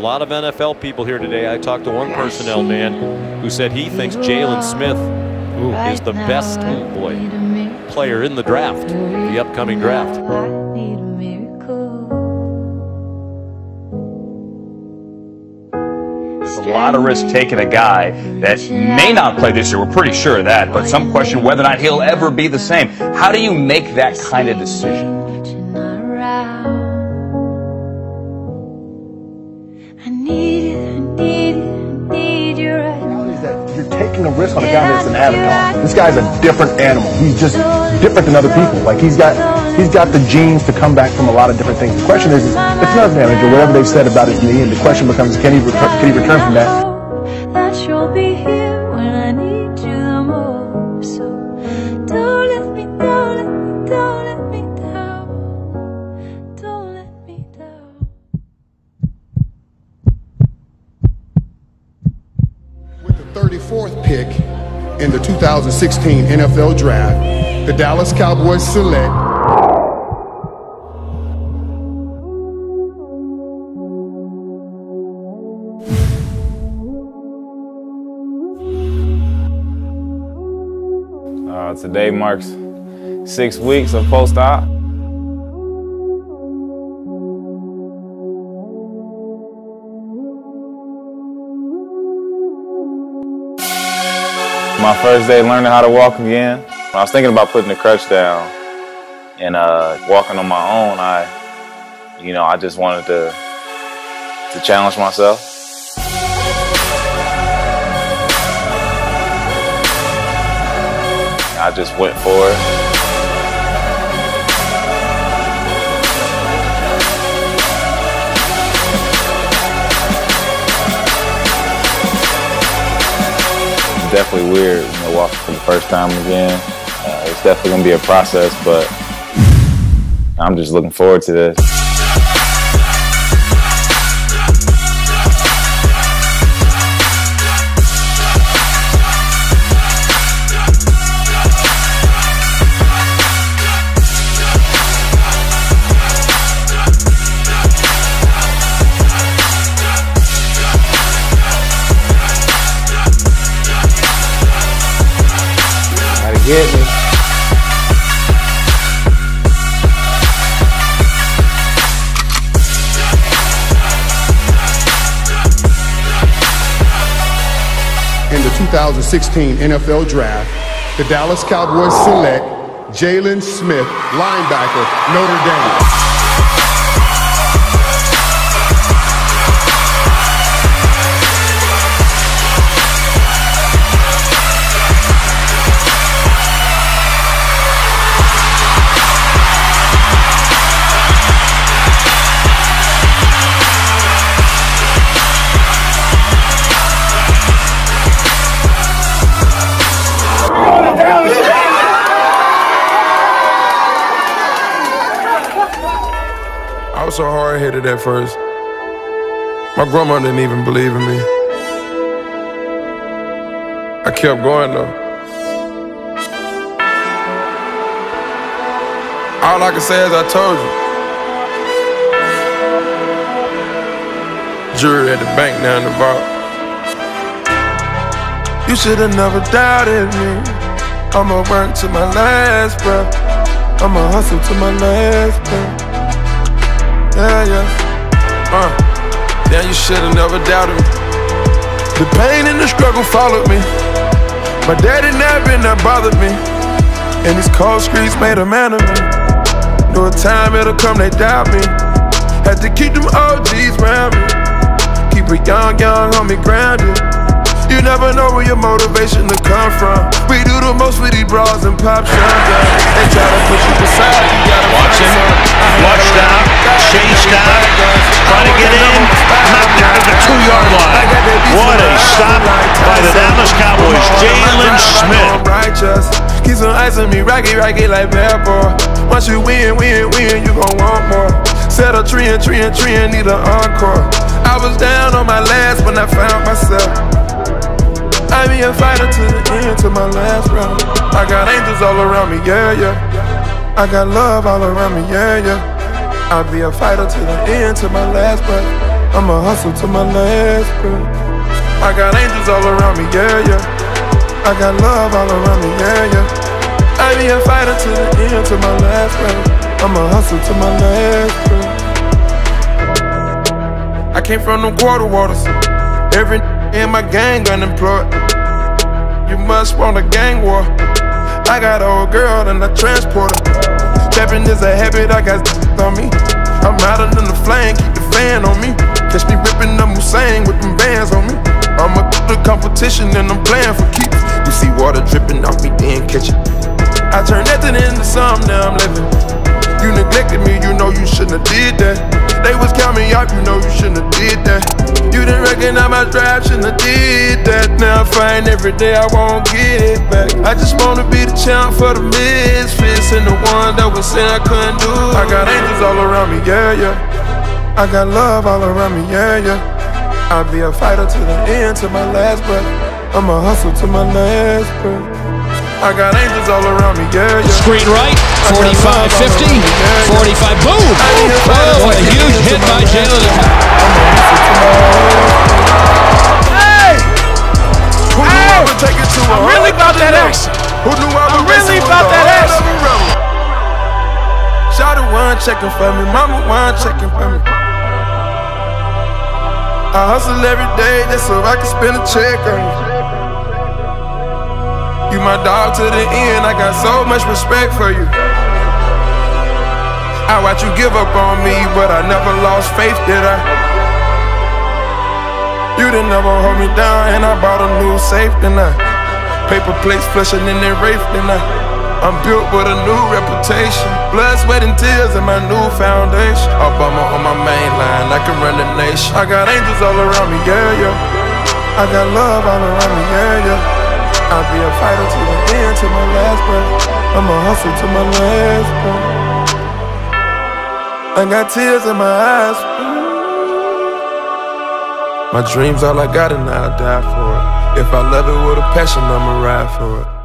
lot of NFL people here today. I talked to one personnel man who said he thinks Jaylon Smith Ooh, is the best, oh boy, player in the draft, the upcoming draft. There's a lot of risk taking a guy that may not play this year. We're pretty sure of that, but some question whether or not he'll ever be the same. How do you make that kind of decision? You're taking a risk on a guy that's an avatar. This guy's a different animal. He's just different than other people. Like he's got he's got the genes to come back from a lot of different things. The question is, it's nerve damage or whatever they've said about his knee, and the question becomes, can he can he return from that? 34th pick in the 2016 NFL Draft, the Dallas Cowboys select Uh, today marks six weeks of post-op. My first day learning how to walk again. I was thinking about putting the crutch down and uh, walking on my own. I, you know, I just wanted to to challenge myself. I just went for it. Definitely weird, you know, walking for the first time again. Uh, it's definitely gonna be a process, but I'm just looking forward to this. 2016 NFL Draft, the Dallas Cowboys select Jaylon Smith, linebacker, Notre Dame. So hard headed at first. My grandma didn't even believe in me. I kept going though. All I can say is I told you. Jury at the bank now in the vault. You should have never doubted me. I'ma work to my last breath. I'ma hustle to my last breath. Yeah, yeah. Uh, damn, you should've never doubted me. The pain and the struggle followed me. My daddy never been that bothered me. And these cold streets made a man of me. A time it'll come, they doubt me. Had to keep them OGs round me. Keep a young, young homie grounded. You never know where your motivation to come from. We do the most with these bras and pop shots. They try to put you beside, you gotta Watch him. Watched out. Chased out. Trying to get in. Knocked out at the two-yard line. What a stop by the Dallas Cowboys. Jaylon Smith. Keep some ice on me, rocky, rocky like bad boy. Once you win, win, win, you gon' want more. Set a tree and tree and tree and need an encore. I was down on my last when I found myself. Be a fighter to the end, to my last breath. I got angels all around me, yeah, yeah. I got love all around me, yeah, yeah. I'll be a fighter to the end, to my last breath. I'ma hustle to my last breath. I got angels all around me, yeah, yeah. I got love all around me, yeah, yeah. I'll be a fighter to the end, to my last breath. I'ma hustle to my last breath. I came from the quarter waters. Every in my gang unemployed. You must want a gang war. I got an old girl and I transport her. Trapping is a habit, I got on me. I'm hotter than the flame, keep the fan on me. Catch me ripping up Hussein with them bands on me. I'm a the competition and I'm playing for keeps. You see water dripping off me, then catch it. I turn nothing into something, now I'm living. You neglected me, you know you shouldn't have did that. They was counting out, you know you shouldn't have did that. You didn't my drive, shouldn't have did that. Now I find every day I won't get it back. I just wanna be the champ for the misfits and the one that was saying I couldn't do. I got angels all around me, yeah, yeah. I got love all around me, yeah, yeah. I'll be a fighter to the end, to my last breath. I'ma hustle to my last breath. I got angels all around me, yeah, yeah. Screen right, 45 50, One checking for me, mama one checking for me. I hustle every day just so I can spend a check on you. You my dog to the end, I got so much respect for you. I watch you give up on me, but I never lost faith, did I? You didn't never hold me down, and I bought a new safe, I paper plates flushing in their rafe, then I I'm built with a new reputation. Blood, sweat, and tears in my new foundation. Obama on my main line, I can run the nation. I got angels all around me, yeah, yeah. I got love all around me, yeah, yeah. I'll be a fighter to the end, to my last breath. I'ma hustle to my last breath. I got tears in my eyes. My dreams all I got and I'll die for it. If I love it with a passion, I'ma ride for it.